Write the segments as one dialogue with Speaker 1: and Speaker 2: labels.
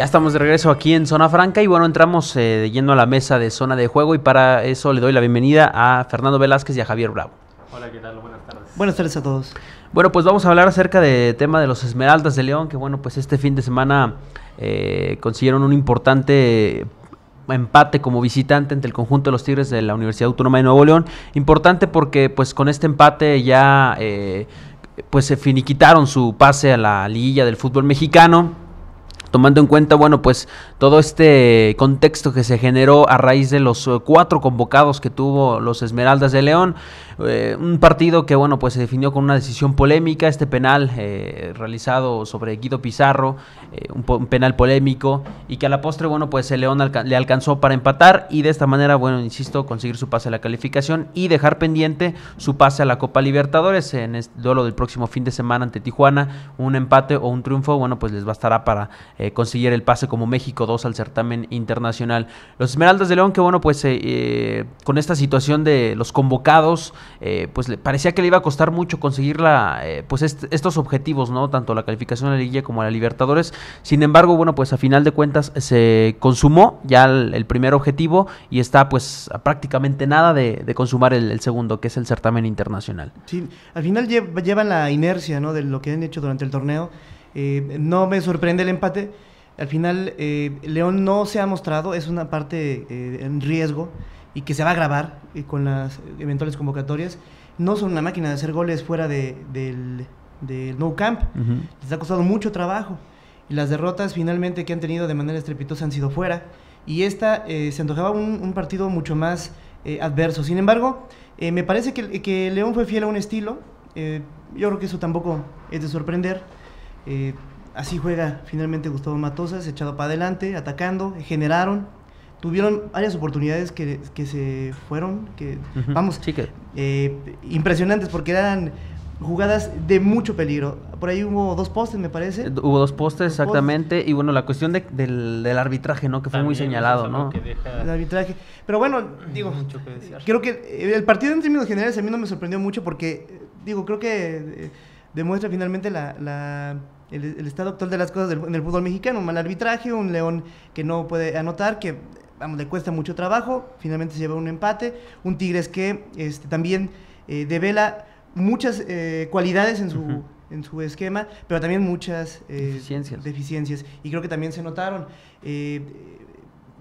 Speaker 1: Ya estamos de regreso aquí en Zona Franca y bueno, entramos eh, yendo a la mesa de zona de juego y para eso le doy la bienvenida a Fernando Velázquez y a Javier Bravo.
Speaker 2: Hola, ¿qué tal? Buenas tardes.
Speaker 3: Buenas tardes a todos.
Speaker 1: Bueno, pues vamos a hablar acerca del tema de los Esmeraldas de León, que bueno, pues este fin de semana eh, consiguieron un importante empate como visitante ante el conjunto de los Tigres de la Universidad Autónoma de Nuevo León. Importante porque pues con este empate ya eh, pues se finiquitaron su pase a la liguilla del fútbol mexicano tomando en cuenta, bueno, pues todo este contexto que se generó a raíz de los eh, cuatro convocados que tuvo los Esmeraldas de León, eh, un partido que, bueno, pues se definió con una decisión polémica, este penal eh, realizado sobre Guido Pizarro, un, penal polémico, y que a la postre, bueno, pues el León le alcanzó para empatar y de esta manera, bueno, insisto, conseguir su pase a la calificación y dejar pendiente su pase a la Copa Libertadores en el duelo del próximo fin de semana ante Tijuana, un empate o un triunfo, bueno, pues les bastará para eh, el pase como México 2 al certamen internacional. Los Esmeraldas de León, que bueno, pues eh, eh, con esta situación de los convocados, pues le parecía que le iba a costar mucho conseguir la, pues estos objetivos, ¿no? Tanto la calificación a la Liga como a la Libertadores. Sin embargo, bueno, pues a final de cuentas se consumó ya el, primer objetivo y está pues a prácticamente nada de, consumar el, segundo, que es el certamen internacional.
Speaker 3: Sí, al final llevan la inercia, ¿no? De lo que han hecho durante el torneo eh, no me sorprende el empate. Al final, eh, León no se ha mostrado, es una parte eh, en riesgo y que se va a grabar con las eventuales convocatorias. No son una máquina de hacer goles fuera de, del, del No Camp. Les ha costado mucho trabajo. Y las derrotas finalmente que han tenido de manera estrepitosa han sido fuera. Y esta se antojaba un, partido mucho más adverso. Sin embargo, me parece que, que, León fue fiel a un estilo. yo creo que eso tampoco es de sorprender. Eh, así juega finalmente Gustavo Matosas, echado para adelante, atacando, generaron, tuvieron varias oportunidades que, se fueron, que vamos, eh, impresionantes porque eran jugadas de mucho peligro. Por ahí hubo dos postes, me parece.
Speaker 1: Eh, hubo dos postes, exactamente. Y bueno, la cuestión del, arbitraje, ¿no? Que fue muy señalado, ¿no?
Speaker 3: El arbitraje. Pero bueno, digo, creo que el partido en términos generales a mí no me sorprendió mucho porque, digo, creo que demuestra finalmente la, el, estado actual de las cosas en el fútbol mexicano. Un mal arbitraje, un León que no puede anotar, que vamos, le cuesta mucho trabajo, finalmente se lleva un empate. Un Tigres que este, también eh, devela muchas eh, cualidades en su, en su esquema, pero también muchas
Speaker 1: eh, deficiencias.
Speaker 3: deficiencias. Y creo que también se notaron.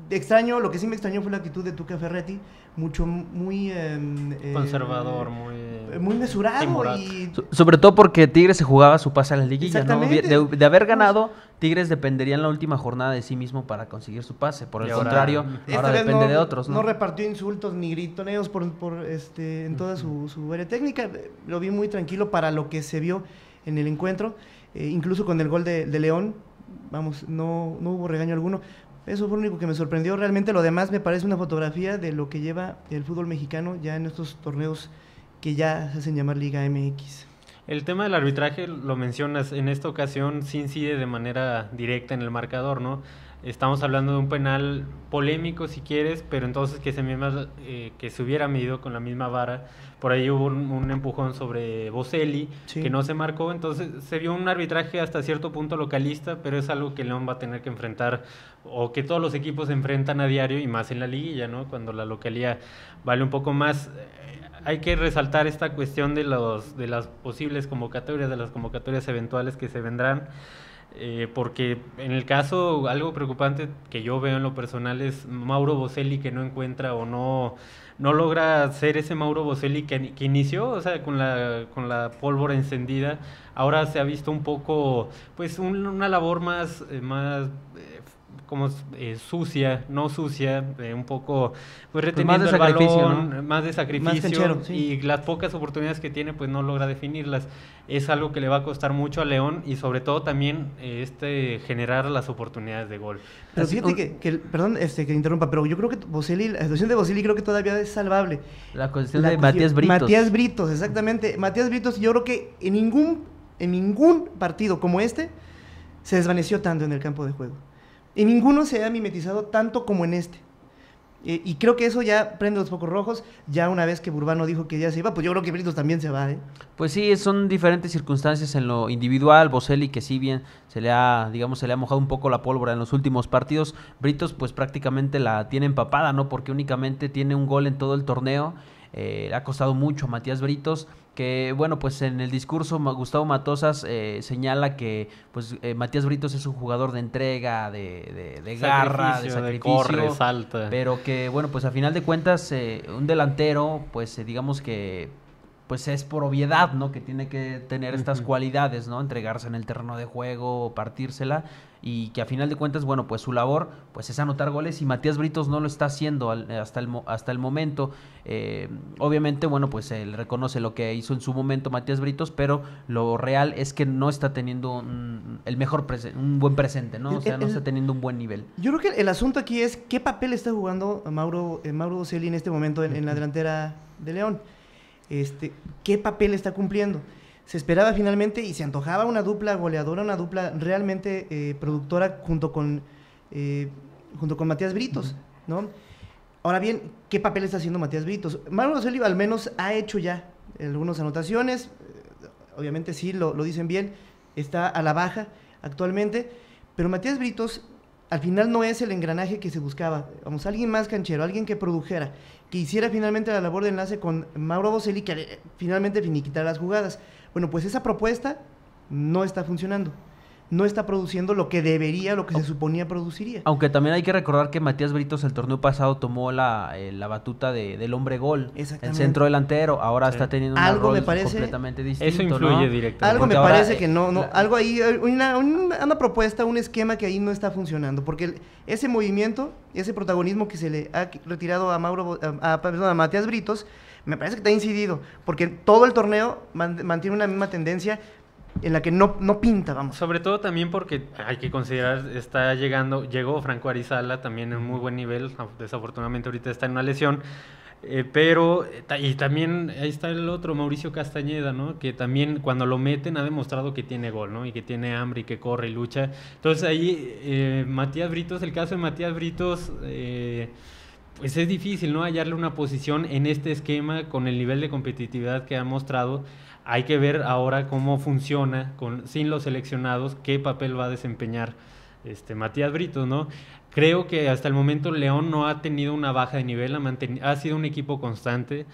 Speaker 3: Extraño, lo que sí me extrañó fue la actitud de Tuca Ferretti, mucho, muy...
Speaker 2: Em, eh, Conservador, muy...
Speaker 3: Eh, muy mesurado y...
Speaker 1: sobre todo porque Tigres se jugaba su pase a la liguilla, ¿no? De, haber ganado, Tigres dependería en la última jornada de sí mismo para conseguir su pase. Por el contrario, ahora depende de otros, ¿no?
Speaker 3: No repartió insultos ni gritoneos por, por este, en toda su, su área técnica. Lo vi muy tranquilo para lo que se vio en el encuentro. Eh, incluso con el gol de, de León, vamos, no, no hubo regaño alguno. Eso fue lo único que me sorprendió. Realmente lo demás me parece una fotografía de lo que lleva el fútbol mexicano ya en estos torneos que ya se hacen llamar Liga MX.
Speaker 2: El tema del arbitraje lo mencionas, en esta ocasión sí incide de manera directa en el marcador, ¿no? Estamos hablando de un penal polémico, si quieres, pero entonces que se, misma, eh, que se hubiera medido con la misma vara. Por ahí hubo un, empujón sobre Boselli, que no se marcó. Entonces se vio un arbitraje hasta cierto punto localista, pero es algo que León va a tener que enfrentar, o que todos los equipos enfrentan a diario, y más en la liguilla, ¿no? Cuando la localía vale un poco más hay que resaltar esta cuestión de los de las posibles convocatorias, de las convocatorias eventuales que se vendrán. Eh, porque en el caso, algo preocupante que yo veo en lo personal es Mauro Boselli que no encuentra o no, no logra ser ese Mauro Boselli que, que inició, o sea, con la, con la pólvora encendida. Ahora se ha visto un poco, pues, una labor más, eh, más eh, como eh, sucia, no sucia, eh, un poco pues, pues reteniendo el balón, más de sacrificio y las pocas oportunidades que tiene pues no logra definirlas. Es algo que le va a costar mucho a León y sobre todo también eh, este generar las oportunidades de gol.
Speaker 3: Pero fíjate que, perdón este, que interrumpa, pero yo creo que Boselli, la situación de Boselli creo que todavía es salvable.
Speaker 1: La cuestión de Matías Britos.
Speaker 3: Matías Britos, exactamente. Matías Britos, yo creo que en ningún, en ningún partido como este se desvaneció tanto en el campo de juego. Y ninguno se ha mimetizado tanto como en este. Eh, y creo que eso ya prende los focos rojos. Ya una vez que Burbano dijo que ya se iba, pues yo creo que Britos también se va. ¿eh?
Speaker 1: Pues sí, son diferentes circunstancias en lo individual. Boselli, que sí bien se le ha, digamos, se le ha mojado un poco la pólvora en los últimos partidos. Britos, pues prácticamente la tiene empapada, ¿no? Porque únicamente tiene un gol en todo el torneo. Eh, ha costado mucho a Matías Britos que bueno, pues en el discurso Gustavo Matosas eh, señala que pues eh, Matías Britos es un jugador de entrega, de, de, garra, de sacrificio, salta. pero que bueno, pues a final de cuentas un delantero, pues digamos que pues es por obviedad, ¿no? Que tiene que tener estas cualidades, ¿no? Entregarse en el terreno de juego, partírsela y que a final de cuentas, bueno, pues su labor pues es anotar goles y Matías Britos no lo está haciendo hasta el, hasta el momento. Eh, obviamente, bueno, pues él reconoce lo que hizo en su momento Matías Britos, pero lo real es que no está teniendo un, el mejor un buen presente, ¿no? O sea, no está teniendo un buen nivel.
Speaker 3: Yo creo que el asunto aquí es qué papel está jugando Mauro, eh, Mauro en este momento en la delantera de León este, qué papel está cumpliendo. Se esperaba finalmente y se antojaba una dupla goleadora, una dupla realmente eh, productora junto con, eh, junto con Matías Britos, ¿no? Ahora bien, ¿qué papel está haciendo Matías Britos? Manuel Oliva al menos ha hecho ya algunas anotaciones, eh, obviamente sí, lo, lo dicen bien, está a la baja actualmente, pero Matías Britos al final no es el engranaje que se buscaba. Vamos, alguien más canchero, alguien que produjera, que hiciera finalmente la labor de enlace con Mauro Boselli, que eh, finalmente finiquitara las jugadas. Bueno, pues esa propuesta no está funcionando no está produciendo lo que debería, lo que se suponía produciría.
Speaker 1: Aunque también hay que recordar que Matías Britos el torneo pasado tomó la, eh, la batuta de, del hombre gol, el centro delantero, ahora está teniendo un
Speaker 3: algo me parece,
Speaker 1: completamente distinto.
Speaker 2: Eso influye directamente.
Speaker 3: Algo me parece que no, no algo ahí, una, una, propuesta, un esquema que ahí no está funcionando, porque ese movimiento, ese protagonismo que se le ha retirado a Mauro, a, perdón, a Matías Britos, me parece que está incidido, porque todo el torneo mantiene una misma tendencia en la que no, no pinta, vamos.
Speaker 2: Sobre todo también porque hay que considerar, está llegando, llegó Franco Arizala también en muy buen nivel, desafortunadamente ahorita está en una lesión, eh, pero, y también ahí está el otro, Mauricio Castañeda, ¿no? Que también cuando lo meten ha demostrado que tiene gol, ¿no? Y que tiene hambre y que corre y lucha. Entonces ahí, eh, Matías Britos, el caso de Matías Britos... Eh, pues es difícil, ¿no? Hallarle una posición en este esquema con el nivel de competitividad que ha mostrado hay que ver ahora cómo funciona con, sin los seleccionados, qué papel va a desempeñar este, Matías Brito, ¿no? Creo que hasta el momento León no ha tenido una baja de nivel, ha, ha sido un equipo constante.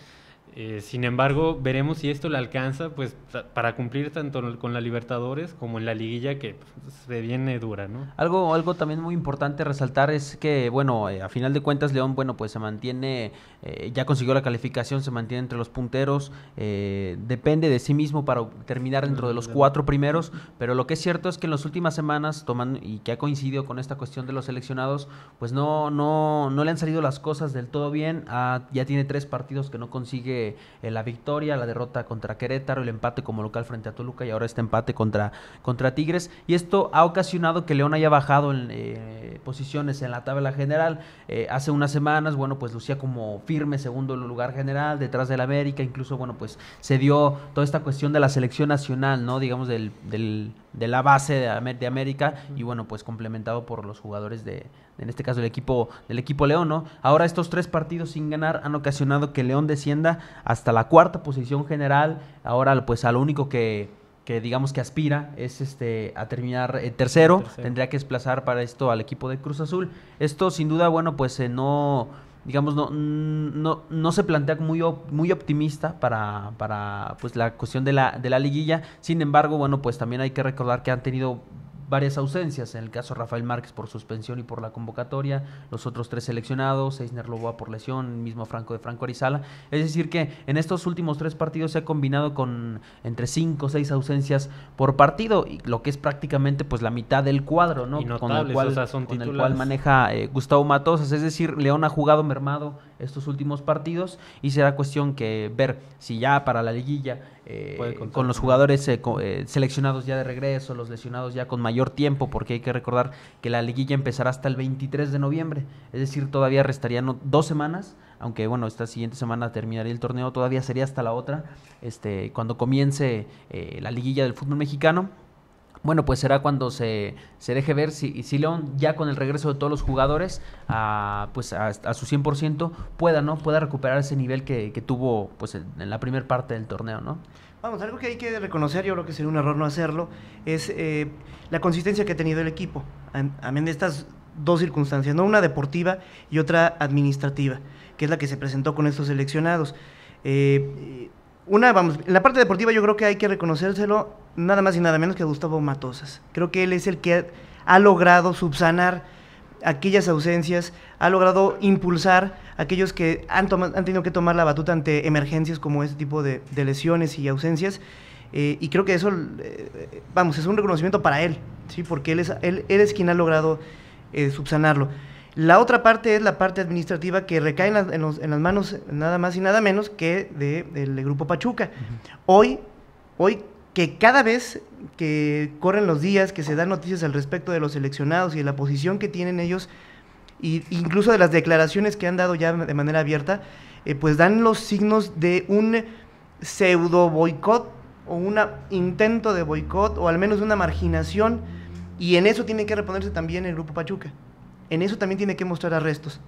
Speaker 2: Eh, sin embargo, veremos si esto le alcanza pues para cumplir tanto con la Libertadores como en la liguilla que pues, se viene dura, ¿no?
Speaker 1: Algo, algo también muy importante resaltar es que, bueno, eh, a final de cuentas León, bueno, pues se mantiene, eh, ya consiguió la calificación, se mantiene entre los punteros, depende de sí mismo para terminar dentro de los cuatro primeros, pero lo que es cierto es que en las últimas semanas, toman, y que ha coincidido con esta cuestión de los seleccionados, pues no, no, no le han salido las cosas del todo bien, ah, ya tiene tres partidos que no consigue eh, la victoria, la derrota contra Querétaro, el empate como local frente a Toluca y ahora este empate contra, contra Tigres. Y esto ha ocasionado que León haya bajado en eh, posiciones en la tabla general. Eh, hace unas semanas, bueno, pues lucía como firme segundo lugar general, detrás del América, incluso, bueno, pues se dio toda esta cuestión de la selección nacional, ¿no? Digamos, del, del de la base de, de, América y bueno, pues complementado por los jugadores de, en este caso del equipo, del equipo León, ¿no? Ahora estos tres partidos sin ganar han ocasionado que León descienda hasta la cuarta posición general, ahora pues a lo único que, que digamos que aspira es este a terminar eh, tercero. tendría que desplazar para esto al equipo de Cruz Azul. Esto sin duda, bueno, pues eh, no digamos, no, no, no se plantea muy, muy optimista para, para pues, la cuestión de la, de la liguilla. Sin embargo, bueno, pues también hay que recordar que han tenido varias ausencias, en el caso de Rafael Márquez por suspensión y por la convocatoria, los otros tres seleccionados, Eisner Loboa por lesión, mismo Franco de Franco Arizala. Es decir, que en estos últimos tres partidos se ha combinado con entre cinco o seis ausencias por partido, y lo que es prácticamente pues la mitad del cuadro, ¿no?
Speaker 2: con el cual,
Speaker 1: con el cual maneja eh, Gustavo Matosas. Es decir, León ha jugado mermado estos últimos partidos y será cuestión que ver si ya para la liguilla eh, con los jugadores eh, eh, seleccionados ya de regreso, los lesionados ya con mayor tiempo, porque hay que recordar que la liguilla empezará hasta el 23 de noviembre, es decir, todavía restarían dos semanas, aunque bueno, esta siguiente semana terminaría el torneo, todavía sería hasta la otra, este, cuando comience la liguilla del fútbol mexicano bueno, pues será cuando se, se deje ver si, si, León, ya con el regreso de todos los jugadores, a, pues a, su 100%, pueda, ¿no? Pueda recuperar ese nivel que, que tuvo pues en, la primera parte del torneo, ¿no?
Speaker 3: Vamos, algo que hay que reconocer, yo creo que sería un error no hacerlo, es eh, la consistencia que ha tenido el equipo, amén de estas dos circunstancias, ¿no? Una deportiva y otra administrativa, que es la que se presentó con estos seleccionados. Eh, una, vamos, en la parte deportiva yo creo que hay que reconocérselo nada más y nada menos que a Gustavo Matosas. Creo que él es el que ha, logrado subsanar aquellas ausencias, ha logrado impulsar a aquellos que han, han tenido que tomar la batuta ante emergencias como este tipo de, lesiones y ausencias. Eh, y creo que eso, eh, vamos, es un reconocimiento para él, ¿sí? porque él es, él, es quien ha logrado eh, subsanarlo. La otra parte es la parte administrativa que recae en, las manos nada más y nada menos que del Grupo Pachuca. Hoy, hoy que cada vez que corren los días, que se dan noticias al respecto de los seleccionados y de la posición que tienen ellos, e incluso de las declaraciones que han dado ya de manera abierta, eh, pues dan los signos de un pseudo boicot o un intento de boicot o al menos una marginación y en eso tiene que reponerse también el Grupo Pachuca en eso también tiene que mostrar arrestos.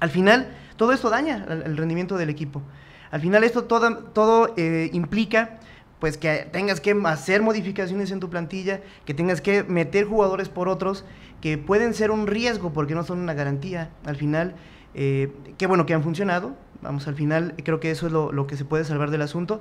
Speaker 3: Al final, todo esto daña el, rendimiento del equipo. Al final, esto todo, todo eh, implica pues que tengas que hacer modificaciones en tu plantilla, que tengas que meter jugadores por otros que pueden ser un riesgo porque no son una garantía. Al final, eh, qué bueno que han funcionado. Vamos, al final creo que eso es lo, lo, que se puede salvar del asunto.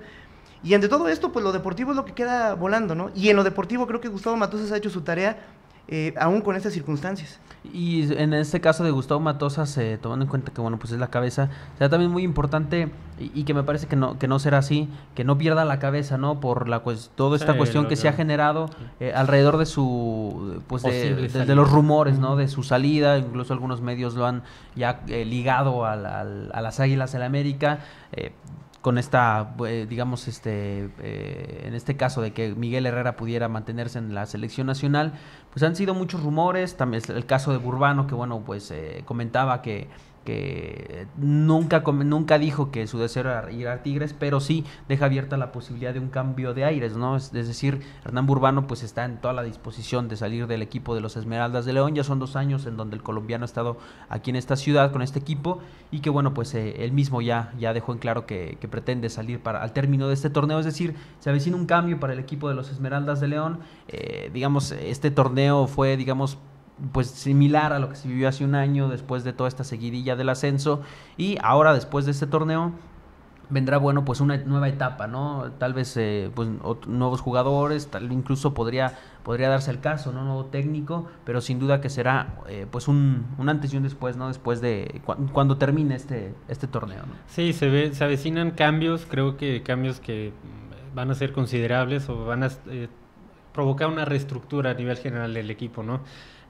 Speaker 3: Y ante todo esto, pues lo deportivo es lo que queda volando, ¿no? Y en lo deportivo creo que Gustavo Matosas ha hecho su tarea eh, aún con estas circunstancias.
Speaker 1: Y en este caso de Gustavo Matosas, eh, tomando en cuenta que bueno, pues es la cabeza, será también muy importante y, que me parece que no, que no será así, que no pierda la cabeza, ¿no? Por la pues, toda esta cuestión que se ha generado eh, alrededor de su, pues de, los rumores, ¿no? De su salida, incluso algunos medios lo han ya ligado a las Águilas del la América con esta, eh, digamos, este, eh, en este caso de que Miguel Herrera pudiera mantenerse en la selección nacional, pues han sido muchos rumores, también el caso de Burbano, que bueno, pues eh, comentaba que que nunca, nunca dijo que su deseo era ir a Tigres, pero sí deja abierta la posibilidad de un cambio de aires, ¿no? Es, decir, Hernán Burbano pues está en toda la disposición de salir del equipo de los Esmeraldas de León, ya son dos años en donde el colombiano ha estado aquí en esta ciudad con este equipo y que bueno, pues eh, él mismo ya, ya dejó en claro que, pretende salir para al término de este torneo, es decir, se avecina un cambio para el equipo de los Esmeraldas de León, eh, digamos, este torneo fue, digamos, pues similar a lo que se vivió hace un año después de toda esta seguidilla del ascenso. Y ahora después de este torneo vendrá bueno pues una nueva etapa no tal vez eh, pues nuevos jugadores tal incluso podría podría darse el caso no nuevo técnico pero sin duda que será eh, pues un, un, antes y un después no después de cuando termine este este torneo ¿no?
Speaker 2: sí se ve se avecinan cambios creo que cambios que van a ser considerables o van a eh, provocar una reestructura a nivel general del equipo no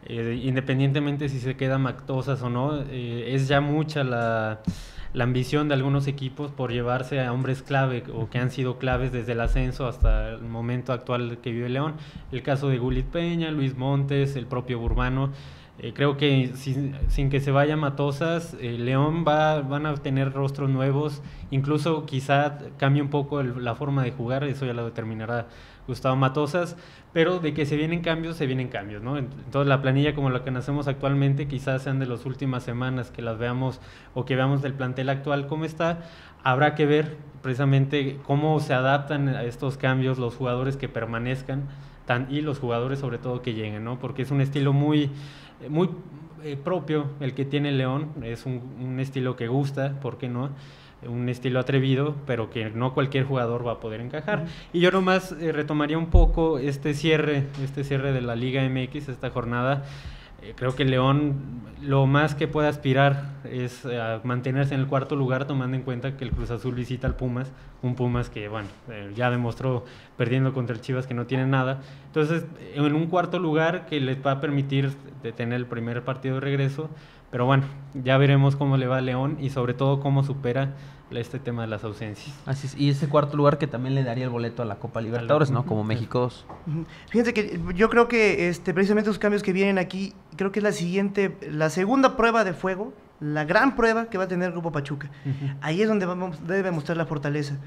Speaker 2: eh, independientemente si se queda Mactosas o no, eh, es ya mucha la, ambición de algunos equipos por llevarse a hombres clave o que han sido claves desde el ascenso hasta el momento actual que vive León. El caso de Gulit Peña, Luis Montes, el propio Burbano. Eh, creo que sin, que se vaya Matosas, León va, van a tener rostros nuevos, incluso quizá cambie un poco la forma de jugar, eso ya lo determinará Gustavo Matosas, pero de que se vienen cambios, se vienen cambios, ¿no? Entonces la planilla como la que nacemos actualmente quizás sean de las últimas semanas que las veamos o que veamos del plantel actual cómo está, habrá que ver precisamente cómo se adaptan a estos cambios los jugadores que permanezcan tan, y los jugadores sobre todo que lleguen, ¿no? Porque es un estilo muy, muy eh, propio el que tiene León, es un, un estilo que gusta, ¿por qué no? Un estilo atrevido, pero que no cualquier jugador va a poder encajar. Y yo nomás eh, retomaría un poco este cierre, este cierre de la Liga MX, esta jornada. Eh, creo que León lo más que puede aspirar es a mantenerse en el cuarto lugar, tomando en cuenta que el Cruz Azul visita al Pumas, un Pumas que, bueno, eh, ya demostró perdiendo contra el Chivas que no tiene nada. Entonces, en un cuarto lugar que les va a permitir tener el primer partido de regreso, pero bueno, ya veremos cómo le va a León y sobre todo cómo supera este tema de las ausencias.
Speaker 1: Así es. Y ese cuarto lugar que también le daría el boleto a la Copa Libertadores, ¿no? Como México 2.
Speaker 3: Fíjense que yo creo que este, precisamente los cambios que vienen aquí, creo que es la siguiente, la segunda prueba de fuego, la gran prueba que va a tener el Grupo Pachuca. Ahí es donde vamos, debe mostrar la fortaleza.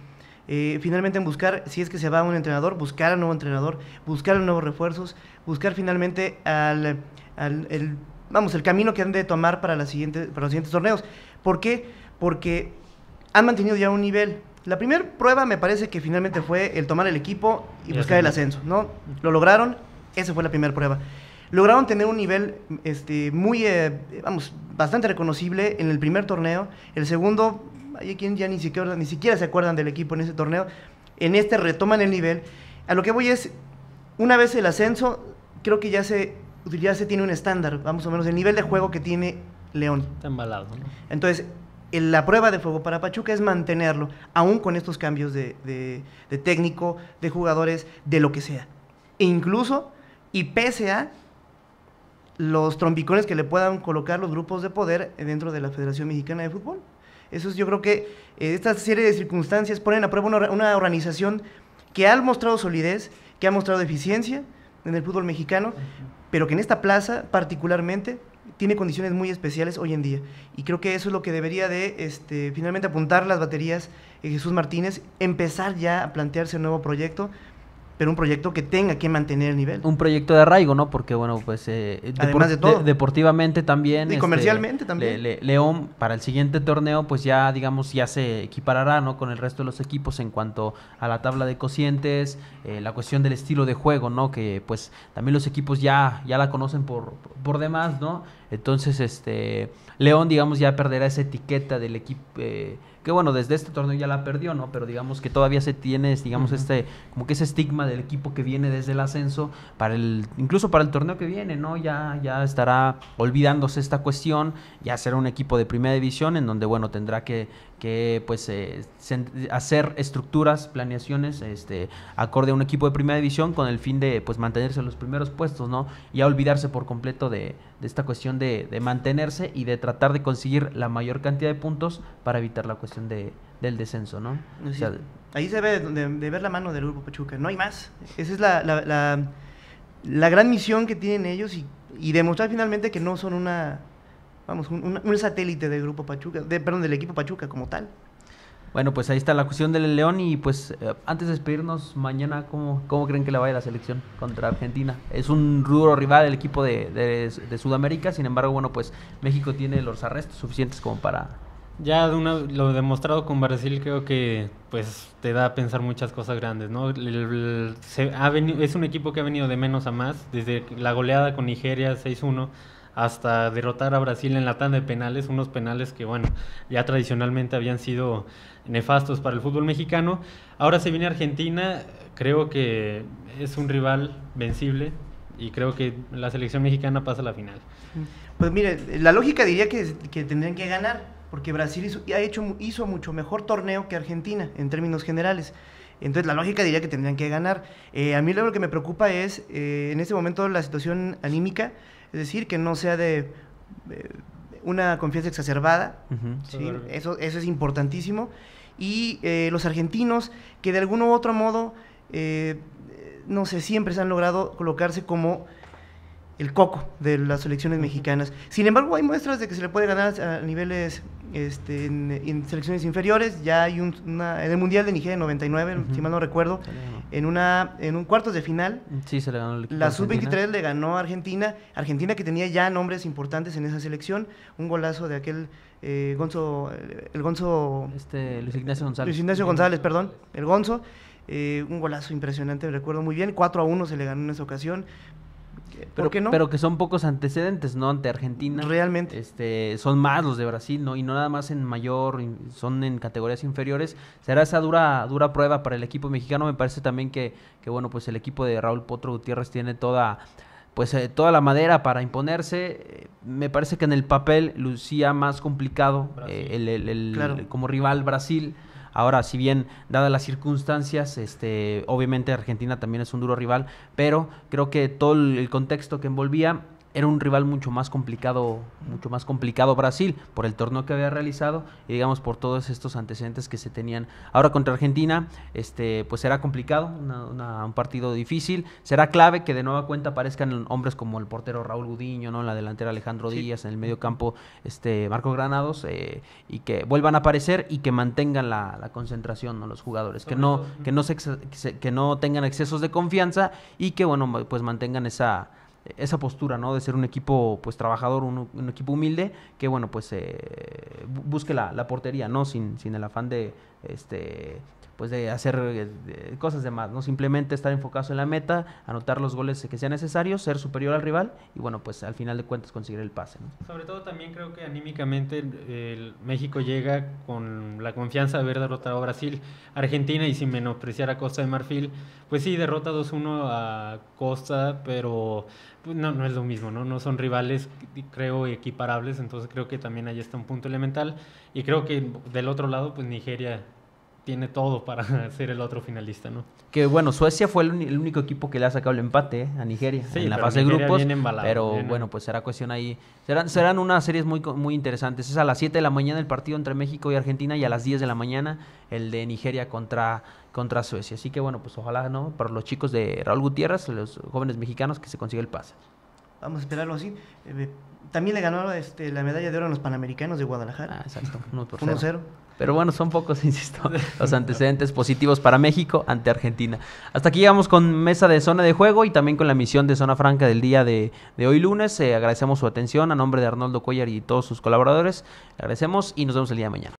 Speaker 3: eh, finalmente en buscar, si es que se va un entrenador, buscar al nuevo entrenador, buscar nuevos refuerzos, buscar finalmente al, el, vamos, el camino que han de tomar para, la siguiente, para los siguientes torneos. ¿Por qué? Porque han mantenido ya un nivel. La primera prueba me parece que finalmente fue el tomar el equipo y buscar el ascenso, ¿no? Lo lograron, esa fue la primera prueba. Lograron tener un nivel este, muy, eh, vamos, bastante reconocible en el primer torneo. El segundo, hay quien ya ni siquiera, ni siquiera se acuerdan del equipo en ese torneo. En este retoman el nivel. A lo que voy es, una vez el ascenso, creo que ya se, ya se tiene un estándar, vamos o menos, el nivel de juego que tiene León.
Speaker 2: Está embalado, ¿no?
Speaker 3: Entonces, la prueba de fuego para Pachuca es mantenerlo, aún con estos cambios de, de, técnico, de jugadores, de lo que sea. E incluso, y pese a los trompicones que le puedan colocar los grupos de poder dentro de la Federación Mexicana de Fútbol. Eso es, yo creo que eh, esta serie de circunstancias ponen a prueba una, organización que ha mostrado solidez, que ha mostrado eficiencia en el fútbol mexicano, pero que en esta plaza particularmente tiene condiciones muy especiales hoy en día. Y creo que eso es lo que debería de este, finalmente apuntar las baterías en Jesús Martínez, empezar ya a plantearse un nuevo proyecto pero un proyecto que tenga que mantener el nivel.
Speaker 1: Un proyecto de arraigo, ¿no? Porque, bueno, pues...
Speaker 3: Eh, Además de todo.
Speaker 1: deportivamente también.
Speaker 3: Y este, comercialmente también.
Speaker 1: León, para el siguiente torneo, pues ya, digamos, ya se equiparará, ¿no? Con el resto de los equipos en cuanto a la tabla de cocientes, eh, la cuestión del estilo de juego, ¿no? Que, pues, también los equipos ya, ya la conocen por, por demás, ¿no? Entonces, este... León, digamos, ya perderá esa etiqueta del equipo... Eh, que bueno, desde este torneo ya la perdió, ¿no? Pero digamos que todavía se tiene, digamos, este, como que ese estigma del equipo que viene desde el ascenso, para el, incluso para el torneo que viene, ¿no? Ya, ya estará olvidándose esta cuestión, ya será un equipo de primera división en donde, bueno, tendrá que, que pues eh, hacer estructuras, planeaciones este, acorde a un equipo de primera división con el fin de pues mantenerse en los primeros puestos, ¿no? Y a olvidarse por completo de, esta cuestión de, mantenerse y de tratar de conseguir la mayor cantidad de puntos para evitar la cuestión de, del descenso, ¿no?
Speaker 3: ahí se ve de, ver la mano del grupo Pachuca, no hay más. Esa es la, la, la, gran misión que tienen ellos y, y demostrar finalmente que no son una vamos, un, satélite del grupo Pachuca, de, perdón, del equipo Pachuca como tal.
Speaker 1: Bueno, pues ahí está la cuestión del León y pues eh, antes de despedirnos mañana, ¿cómo, ¿cómo creen que le vaya la selección contra Argentina? Es un duro rival el equipo de, de, Sudamérica, sin embargo, bueno, pues México tiene los arrestos suficientes como para...
Speaker 2: Ya lo demostrado con Brasil creo que pues te da a pensar muchas cosas grandes, ¿no? se ha venido, es un equipo que ha venido de menos a más, desde la goleada con Nigeria 6-1 hasta derrotar a Brasil en la tanda de penales, unos penales que, bueno, ya tradicionalmente habían sido nefastos para el fútbol mexicano. Ahora se viene Argentina, creo que es un rival vencible y creo que la selección mexicana pasa a la final.
Speaker 3: Pues mire, la lógica diría que, tendrían que ganar, porque Brasil hizo, ha hecho, hizo mucho mejor torneo que Argentina en términos generales. Entonces la lógica diría que tendrían que ganar. Eh, a mí lo que me preocupa es, eh, en este momento, la situación anímica. Es decir, que no sea de una confianza exacerbada. eso, eso es importantísimo. Y eh, los argentinos, que de algún u otro modo, eh, no sé, siempre se han logrado colocarse como el coco de las selecciones mexicanas. Sin embargo, hay muestras de que se le puede ganar a niveles este, en, selecciones inferiores. Ya hay un, una, en el Mundial de Nigeria 99, si mal no recuerdo, en una en un cuartos de final.
Speaker 1: Sí, se le ganó
Speaker 3: La sub-23 le ganó a Argentina. Argentina que tenía ya nombres importantes en esa selección. Un golazo de aquel eh, Gonzo, el Gonzo...
Speaker 1: Este, Luis Ignacio González.
Speaker 3: Luis Ignacio González, perdón, el Gonzo. Eh, un golazo impresionante, me recuerdo muy bien. 4 a 1 se le ganó en esa ocasión.
Speaker 1: Pero, no? pero que son pocos antecedentes, ¿no? Ante Argentina.
Speaker 3: Realmente.
Speaker 1: Este, son más los de Brasil, ¿no? Y no nada más en mayor, son en categorías inferiores. Será esa dura, dura prueba para el equipo mexicano. Me parece también que, que bueno, pues el equipo de Raúl Potro Gutiérrez tiene toda pues eh, toda la madera para imponerse. me parece que en el papel lucía más complicado eh, el, como rival Brasil. Ahora, si bien, dadas las circunstancias, este, obviamente Argentina también es un duro rival, pero creo que todo el contexto que envolvía era un rival mucho más complicado, mucho más complicado Brasil por el torneo que había realizado y digamos por todos estos antecedentes que se tenían. Ahora contra Argentina, este, pues será complicado, un partido difícil. Será clave que de nueva cuenta aparezcan hombres como el portero Raúl Gudiño, ¿no? la delantera Alejandro Díaz, en el medio campo este, Marco Granados, eh, y que vuelvan a aparecer y que mantengan la, concentración, ¿no? los jugadores, que no, que no, se, que no tengan excesos de confianza y que bueno, pues mantengan esa esa postura, ¿no? De ser un equipo, pues, trabajador, un, equipo humilde, que, bueno, pues, eh, busque la, la, portería, ¿no? Sin, sin el afán de, este, pues de hacer eh, cosas de más, ¿no? Simplemente estar enfocados en la meta, anotar los goles que sean necesarios, ser superior al rival y bueno, pues al final de cuentas conseguir el pase.
Speaker 2: Sobre todo también creo que anímicamente México llega con la confianza de haber derrotado a Brasil, Argentina y sin menospreciar a Costa de Marfil, pues sí, derrota 2-1 a Costa, pero pues, no, no es lo mismo, ¿no? No son rivales, creo, equiparables, entonces creo que también ahí está un punto elemental y creo que del otro lado, pues Nigeria tiene todo para ser el otro finalista, ¿no?
Speaker 1: Que bueno, Suecia fue el, único equipo que le ha sacado el empate eh, a Nigeria en la fase de grupos. pero bueno, pues será cuestión ahí. Serán, serán unas series muy, muy interesantes. Es a las 7 de la mañana el partido entre México y Argentina y a las 10 de la mañana el de Nigeria contra, contra Suecia. Así que bueno, pues ojalá, ¿no? Para los chicos de Raúl Gutiérrez, los jóvenes mexicanos, que se consiga el pase.
Speaker 3: Vamos a esperarlo así. Eh, también le ganó este, la medalla de oro a los Panamericanos de Guadalajara.
Speaker 1: Ah, exacto, 1-0. Pero bueno, son pocos, insisto, los antecedentes positivos para México ante Argentina. Hasta aquí llegamos con mesa de zona de juego y también con la misión de zona franca del día de, hoy lunes. Eh, agradecemos su atención a nombre de Arnoldo Cuellar y todos sus colaboradores. agradecemos y nos vemos el día de mañana.